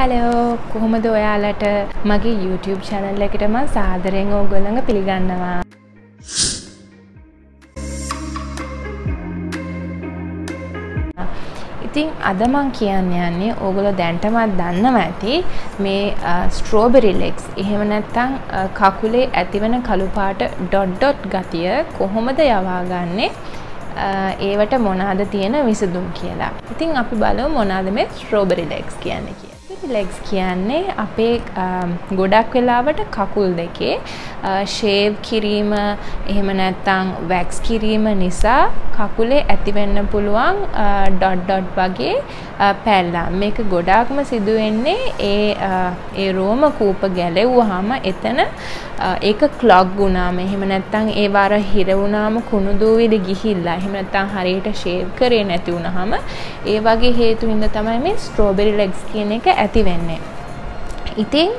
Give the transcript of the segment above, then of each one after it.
Hello කොහොමද ඔයාලට මගේ YouTube චැනල් එකටම සාදරයෙන් ඕගොල්ලඟ පිළිගන්නවා ඉතිං අදමං කියන්න යන්නේ ඕගොල දැන්ටමත් දන්නව ඇති මේ ස්ට්‍රෝබෙරි ලෙක්ස් එහෙම නැත්තං කකුලේ ඇතිවන කළුපාට ඩොඩ්ඩොට් ගතිය කොහොමද යවාගන්නේ ඒවට මොනාද තියෙන විසදුම් කියලා. ඉතින් අපි බලව මොනාද මේ ස්ට්‍රෝබෙරි ලෙක්ස් කියන්න කිය. ලෙග්ස් කියන්නේ අපේ ගොඩක් වෙලාවට කකුල් දෙකේ. ෂේව් කිරීම එහෙම නැත්තං වැක්ස් කිරීම නිසා කකුලේ ඇතිවෙන්න පුළුවන් ඩොඩ් ඩොඩ් වගේ පැල්ලා මේක ගොඩාක්ම සිදුවෙන්නේ ඒ ඒ රෝම කූප ගැලෙව්වහම එතන ඒක ක්ලොග් වුණාම. එහෙම නැත්තං ඒ වාර හිර වුණාම කුණුදූවිලි ගිහිල්ලා එහෙම නැත්තං හරියට ෂේව් කරේ නැති වුණාම ඒ වගේ හේතු හින්දා තමයි මේ ස්ට්‍රෝබෙරි ලෙග්ස් කියන එක ඇති වෙන්නේ. ඉතින්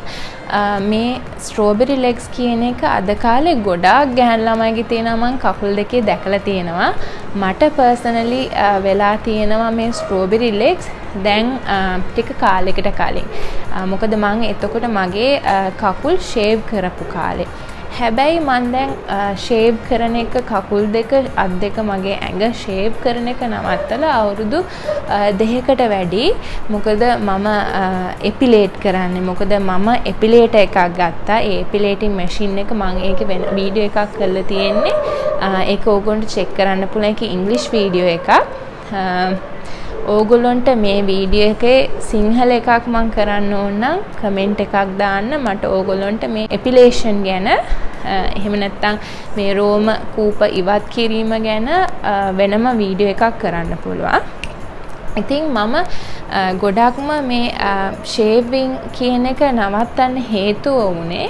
මේ ස්ට්‍රෝබෙරි ලෙග්ස් කියන එක අද කාලේ ගොඩාක් ගැහැන් ළමයිගේ තියෙනවා මං කකුල් දෙකේ දැකලා තියෙනවා. මට පර්සනලි වෙලා තියෙනවා මේ ස්ට්‍රෝබෙරි ලෙග්ස් දැන් ටික කාලෙකට කලින්. මොකද මං එතකොට මගේ කකුල් ෂේව් කරපු කාලේ. හැබැයි මන් දැන් ෂේව් කරන එක කකුල් දෙක අත් දෙක මගේ ඇඟ ෂේව් කරන එක නවත්තලා අවුරුදු දෙකකට වැඩි. මොකද මම එපිලේට් කරන්නේ. මොකද මම එපිලේට එකක් ගත්තා. ඒ එපිලේටින් මැෂින් එක මං ඒක වෙන වීඩියෝ එකක් කරලා තියෙන්නේ. ඒක ඕගොන්ට චෙක් කරන්න පුළුවන්. ඒක ඉංග්ලිෂ් වීඩියෝ එකක්. ඕගොල්ලොන්ට මේ වීඩියෝ එකේ සිංහල එකක් මං කරන්න ඕන්නම් කමෙන්ට් එකක් දාන්න මට ඕගොල්ලොන්ට මේ එපිලේෂන් ගැන එහෙම නැත්තං මේ රෝම කූප ඉවත් කිරීම ගැන වෙනම වීඩියෝ එකක් කරන්න පුළුවන්. ඉතින් මම ගොඩක්ම මේ ෂේවිං කියන එක නවත්තන්න හේතුව වුණේ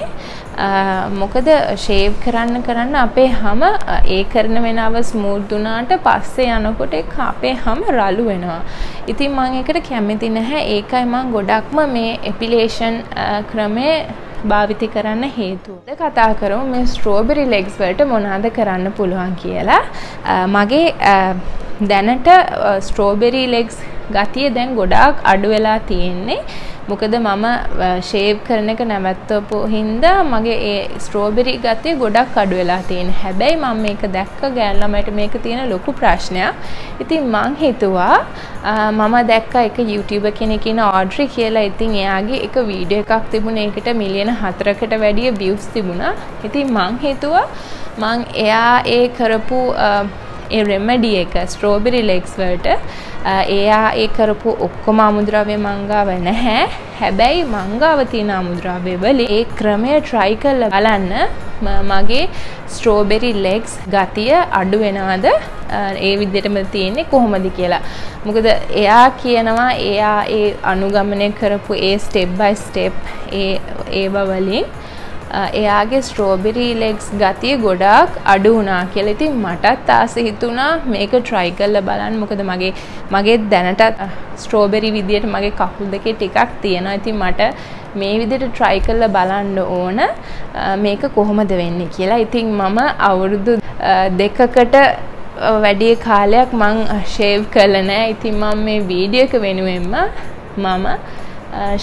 මොකද ෂේව් කරන්න කරන්න අපේ හම ඒ කරන වෙනව ස්මූද් වුණාට පස්සේ යනකොට අපේ හම රළු වෙනවා. ඉතින් මම ඒකට කැමති නැහැ. ඒකයි මම ගොඩක්ම මේ එපිලේෂන් ක්‍රමය භාවිත කරන්න හේතුව. කතා කරමු මේ ස්ට්‍රෝබෙරි ලෙග්ස් වලට මොනවද කරන්න පුළුවන් කියලා. මගේ දැනට ස්ට්‍රෝබෙරි ලෙග්ස් ගතිය දැන් ගොඩාක් අඩු වෙලා තියෙන්නේ. මොකද මම ෂේව් කරන එක නැවැත්තපු හින්දා මගේ ඒ ස්ට්‍රෝබෙරි ගතිය ගොඩක් අඩු වෙලා තියෙන. හැබැයි මම මේක දැක්ක ගෑන් ළමයට මේක තියෙන ලොකු ප්‍රශ්නයක්. ඉතින් මං හිතුවා මම දැක්ක එක YouTuber කෙනෙක් ඉන්න ඔඩ්රි කියලා. ඉතින් එයාගේ එක වීඩියෝ එකක් තිබුණා. ඒකට මිලියන 4කට වැඩිය views තිබුණා. ඉතින් මං හිතුවා මං එයා ඒ කරපු ඒ රෙමඩි එක ස්ට්‍රෝබෙරි ලෙග්ස් වලට එයා ඒ කරපු ඔක්කොම අමුද්‍රව්‍ය මංගාව නැහැ. හැබැයි මංගාව තියෙන අමුද්‍රව්‍ය වලින් ඒ ක්‍රමය try කරලා බලන්න මගේ ස්ට්‍රෝබෙරි ලෙග්ස් ගතිය අඩු වෙනවද ඒ විදිහටම තියෙන්නේ කොහොමද කියලා. මොකද එයා කියනවා එයා ඒ අනුගමනය කරපු ඒ ස්ටෙප් බයි ස්ටෙප් ඒ ඒව වලින් එයාගේ ස්ට්‍රෝබෙරි ලෙග්ස් ගතිය ගොඩාක් අඩු වුණා කියලා. ඉතින් මටත් ආස හිතුණා මේක try කරලා බලන්න. මොකද මගේ මගේ දැනටත් ස්ට්‍රෝබෙරි විදියට මගේ කකුල් දෙකේ ටිකක් තියෙනවා. ඉතින් මට මේ විදිහට try කරලා බලන්න ඕන මේක කොහොමද වෙන්නේ කියලා. ඉතින් මම අවුරුදු දෙකකට වැඩි කාලයක් මං ෂේව් කළා නෑ. ඉතින් මම මේ වීඩියෝ එක වෙනුවෙන්ම මම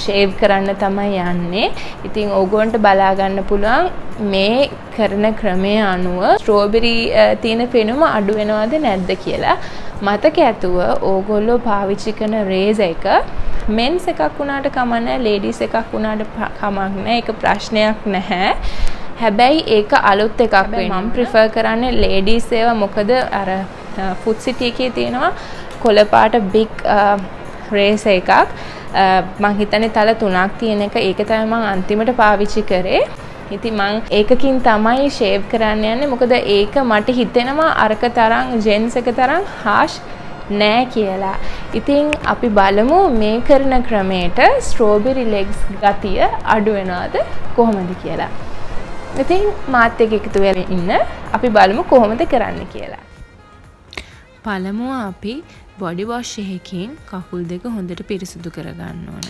ෂේව් කරන්න තමයි යන්නේ. ඉතින් ඕගොන්ට බලා ගන්න පුළුවන් මේ කරන ක්‍රමය අනුව ස්ට්‍රෝබෙරි තියෙන පෙනුම අඩු වෙනවද නැද්ද කියලා. මතක ඇතුව ඕගොල්ලෝ පාවිච්චි කරන රේස එක මෙන්ස් එකක් වුණාට කමක් නැහැ, ලේඩීස් එකක් වුණාට කමක් නැහැ. ඒක ප්‍රශ්නයක් නැහැ. හැබැයි ඒක අලුත් එකක්. මම ප්‍රිෆර් කරන්නේ ලේඩීස් ඒවා මොකද අර ෆුඩ් සිටි එකේ තියෙනවා කොළපාට බිග් රේස එකක්. මං හිතන්නේ තල තුනක් තියෙන එක ඒක තමයි මං අන්තිමට පාවිච්චි කරේ. ඉතින් මං ඒකකින් තමයි ෂේව් කරන්න යන්නේ. මොකද ඒක මට හිතෙනවා අරක තරම් ජෙන්ස් එක තරම් හාෂ් නෑ කියලා. ඉතින් අපි බලමු මේ කරන ක්‍රමයට ස්ට්‍රෝබෙරි ලෙග්ස් ගතිය අඩු වෙනවද කොහොමද කියලා. ඉතින් මාත් එක්ක එකතු වෙලා ඉන්න අපි බලමු කොහොමද කරන්න කියලා. පළමුව අපි බොඩි වොෂ් එකකින් කකුල් දෙක හොඳට පිරිසිදු කරගන්න ඕන.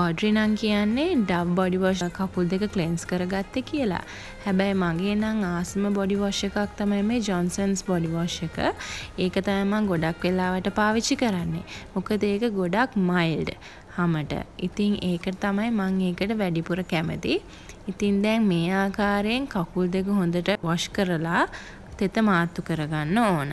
ඕඩ්‍රි නම් කියන්නේ ඩබ් බොඩි වොෂ් කකුල් දෙක ක්ලෙන්ස් කරගත්තේ කියලා. හැබැයි මගේ නම් ආසම බොඩි වොෂ් එකක් තමයි මේ ජොන්සන්ස් බොඩි වොෂ් එක. ඒක තමයි මම ගොඩක් වෙලාවට පාවිච්චි කරන්නේ. මොකද ඒක ගොඩක් මයිල්ඩ්. හමට. ඉතින් ඒකට තමයි මං ඒකට වැඩිපුර කැමති. ඉතින් දැන් මේ ආකාරයෙන් කකුල් දෙක හොඳට වොෂ් කරලා තෙත මාත්තු කරගන්න ඕන.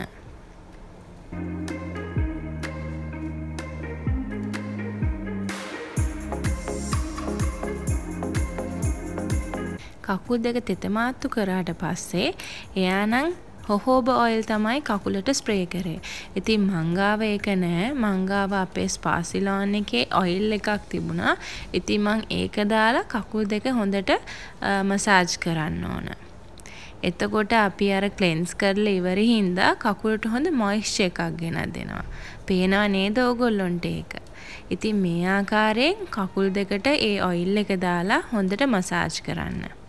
කකුල් දෙක තෙත මාත්තු කරාට පස්සේ එයානම් හොහෝබ ඔයිල් තමයි කකුලට ස්ප්‍රේ කරේ. ඉතින් මංගාව ඒක නෑ. මංගාව අපේ ස්පාසිලෝන් එකේ ඔයිල් එකක් තිබුණා. ඉතින් මං ඒක දාලා කකුල් දෙක හොඳට මසාජ් කරන්න ඕන. එතකොට අපි අර ක්ලෙන්ස් කරලා ඉවර හින්දා කකුලට හොඳ මොයිස්චර් එකක් ගෙනත් දෙනවා. පේනව නේද ඕගොල්ලොන්ට ඒක? ඉතින් මේ ආකාරයෙන් කකුල් දෙකට ඒ ඔයිල් එක දාලා හොඳට මසාජ් කරන්න.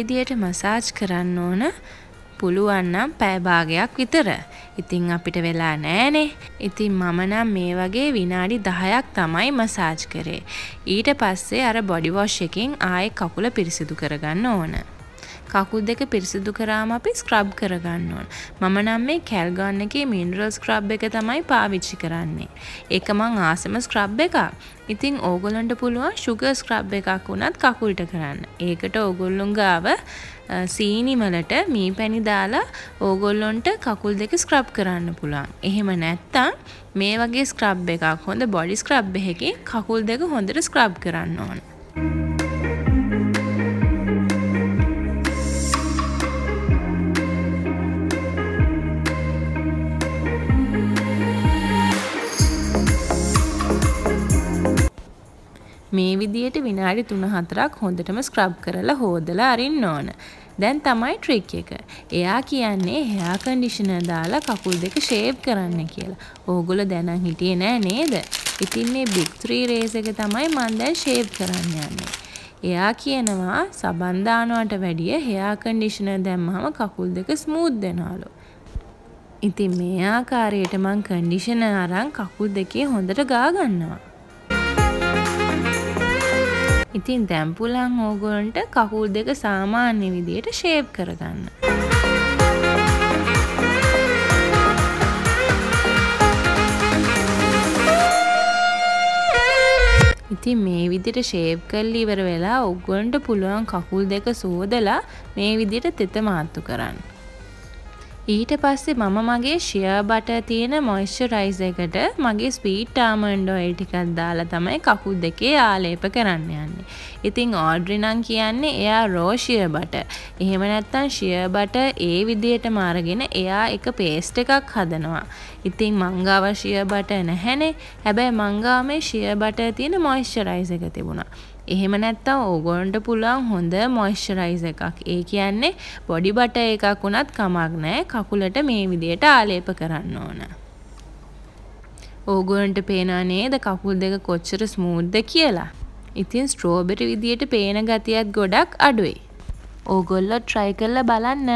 විදියට මසාජ් කරන්න ඕන පුළුවන් නම් පැය භාගයක් විතර. ඉතින් අපිට වෙලා නෑනේ. ඉතින් මම නම් මේ වගේ විනාඩි 10ක් තමයි මසාජ් කරේ. ඊට පස්සේ අර බොඩි වොෂ් එකෙන් ආයෙ කකුල පිරිසිදු කරගන්න ඕන. කකුල් දෙක පිරිසිදු කරාම අපි ස්ක්‍රබ් කරගන්න ඕන. මම නම් මේ කැල්ගන් එකේ මිනරල් ස්ක්‍රබ් එක තමයි පාවිච්චි කරන්නේ. ඒක මං ආසම ස්ක්‍රබ් එකක්. ඉතින් ඕගොල්ලන්ට පුළුවන් ෂුගර් ස්ක්‍රබ් එකක් වුණත් කකුල්ට කරන්න. ඒකට ඕගොල්ලොන් ගාව සීනි වලට මී පැණි දාලා ඕගොල්ලොන්ට කකුල් දෙක ස්ක්‍රබ් කරන්න පුළුවන්. එහෙම නැත්තම් මේ වගේ ස්ක්‍රබ් එකක් හොඳ බොඩි ස්ක්‍රබ් එකකින් කකුල් දෙක හොඳට ස්ක්‍රබ් කරන්න ඕන. මේ විදියට විනාඩි 3-4ක් හොඳටම ස්ක්‍රබ් කරලා හොදලා අරින්න ඕන. දැන් තමයි ට්‍රික් එක. එයා කියන්නේ හෙයා කන්ඩිෂනර් දාලා කකුල් දෙක ෂේව් කරන්න කියලා. ඕගොල්ලෝ දැනන් හිටියේ නෑ නේද? ඉතින් මේ Big 3 රේස් එක තමයි මම දැන් ෂේව් කරන්න යන්නේ. එයා කියනවා සබන් දානවට වැඩිය හෙයා කන්ඩිෂනර් දැම්මම කකුල් දෙක ස්මූත් වෙනවලු. ඉතින් මේ ආකාරයට මං කන්ඩිෂනර් අරන් කකුල් දෙකේ හොඳට ගා ගන්නවා. ඉතින් දැන් පුළුවන් ඕගොල්ලන්ට කකුල් දෙක සාමාන්‍ය විදියට ෂේප් කරගන්න. ඉතින් මේ විදිහට ෂේප් කරලා ඉවර වෙලා ඔයගොල්ලන්ට පුළුවන් කකුල් දෙක සෝදලා මේ විදිහට තෙත මාත්තු කරන්න. ඊට පස්සේ මම මගේ ෂියර් බටර් තියෙන මොයිස්චරයිසර් එකට මගේ ස්වීට් ආමන්ඩ් ඔයිල් ටිකක් දාලා තමයි කකුල් දෙකේ ආලේප කරන්න යන්නේ. ඉතින් ඕඩ්‍රි නම් කියන්නේ එයා රෝ ෂියර් බටර්. එහෙම නැත්නම් ෂියර් බටර් ඒ විදිහටම අරගෙන එයා එක පේස්ට් එකක් හදනවා. ඉතින් මංගාව ෂියර් බටර් නැහැනේ. හැබැයි මංගාව මේ ෂියර් බටර් තියෙන මොයිස්චරයිසර් එක තිබුණා. එහෙම නැත්තම් ඕගොල්ලන්ට පුළුවන් හොඳ මොයිස්චරයිසර් එකක්. ඒ කියන්නේ බොඩි බටර් එකක් වුණත් කමක් නැහැ. කකුලට මේ විදියට ආලේප කරන්න ඕන. ඕගොල්ලන්ට පේනවා නේද කකුල් දෙක කොච්චර ස්මූත්ද කියලා. ඉතින් ස්ට්‍රෝබෙරි විදියට පේන ගතියත් ගොඩක් අඩුයි. ඕගොල්ලෝ try කරලා බලන්න.